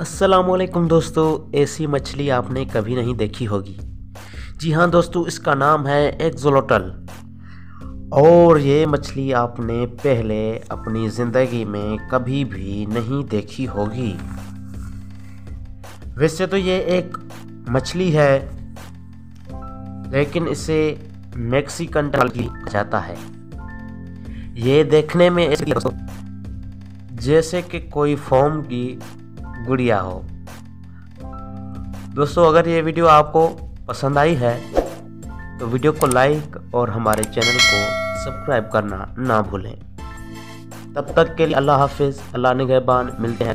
असलकुम दोस्तों, ऐसी मछली आपने कभी नहीं देखी होगी। जी हाँ दोस्तों, इसका नाम है एक्जोलोटल और ये मछली आपने पहले अपनी ज़िंदगी में कभी भी नहीं देखी होगी। वैसे तो ये एक मछली है, लेकिन इसे मैक्सिकन की जाता है। ये देखने में जैसे कि कोई फॉर्म की गुड़िया हो। दोस्तों, अगर ये वीडियो आपको पसंद आई है तो वीडियो को लाइक और हमारे चैनल को सब्सक्राइब करना ना भूलें। तब तक के लिए अल्लाह हाफिज़, अल्लाह निगहबान, मिलते हैं